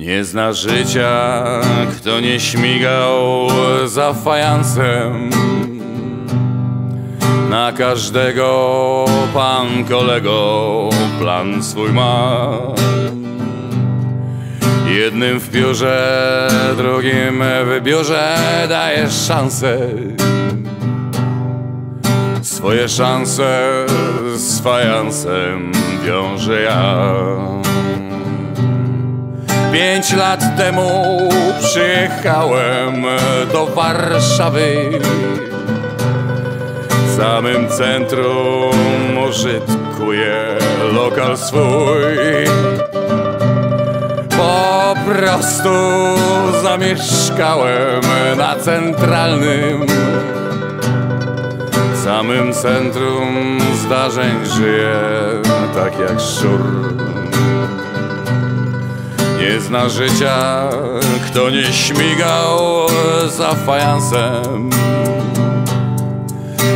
Nie zna życia, kto nie śmigał za fajansem. Na każdego pan kolego plan swój ma. Jednym w biurze, drugim w biurze dajesz szansę. Swoje szanse z fajansem wiąże ja. Pięć lat temu przyjechałem do Warszawy. W samym centrum użytkuję lokal swój. Po prostu zamieszkałem na centralnym. W samym centrum zdarzeń żyję tak jak szur. Nie zna życia, kto nie śmigał za fajansem.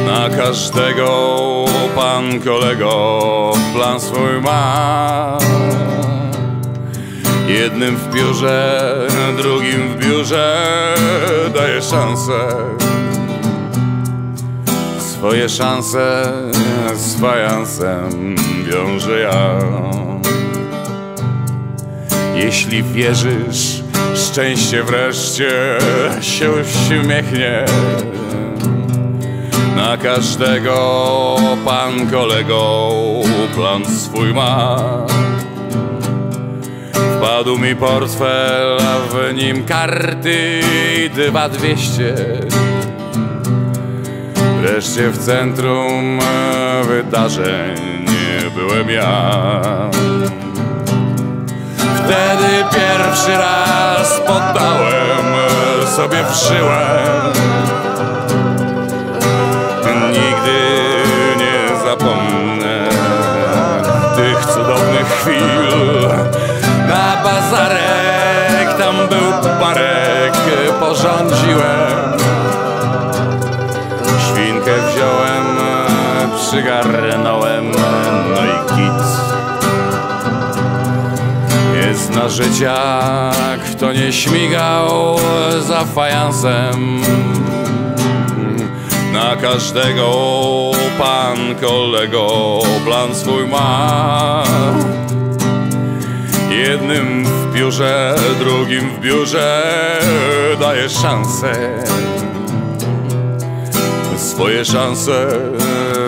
Na każdego pan kolego plan swój ma. Jednym w biurze, drugim w biurze daje szansę. Swoje szanse z fajansem wiąże ja. Jeśli wierzysz, szczęście wreszcie się uśmiechnie. Na każdego pan kolego plan swój ma. Wpadł mi portfel, a w nim karty i dwa dwieście. Wreszcie w centrum wydarzeń byłem ja. Wtedy pierwszy raz poddałem sobie w żyłę. Nigdy nie zapomnę tych cudownych chwil. Na bazarek tam był parek, porządziłem. Świnkę wziąłem, przygarnąłem, Zna życia, kto nie śmigał za fajansem. Na każdego pan kolego plan swój ma. Jednym w biurze, drugim w biurze daje szansę. Swoje szanse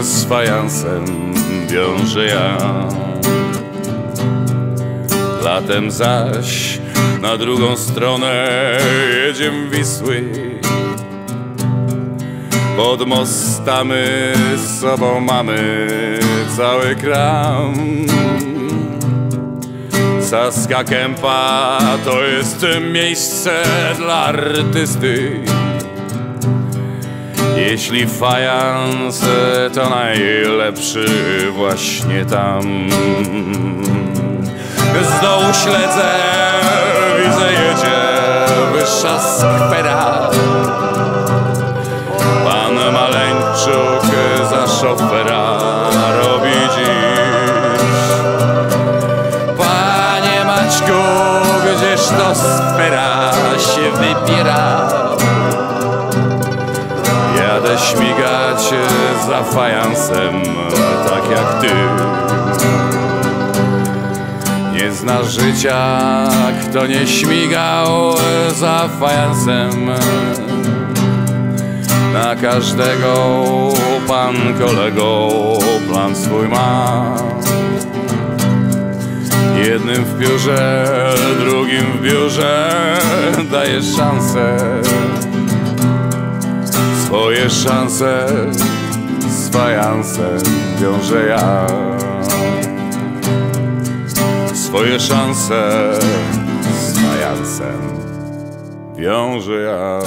z fajansem wiąże ja. Latem zaś na drugą stronę jedziem Wisły. Pod mostami z sobą mamy cały kram. Saska Kępa to jest miejsce dla artysty. Jeśli fajans to najlepszy właśnie tam. Z dołu śledzę, widzę jedzie wyższa skwera. Pan Maleńczuk za szofera robi dziś. Panie Maćku, gdzież to sfera się wybiera? Jadę śmigać za fajansem, tak jak ty. Nie zna życia, kto nie śmigał za fajansem. Na każdego pan kolego plan swój ma. Jednym w biurze, drugim w biurze daje szansę. Swoje szanse z fajansem wiąże ja. Swoje szanse z fajansem wiąże ja.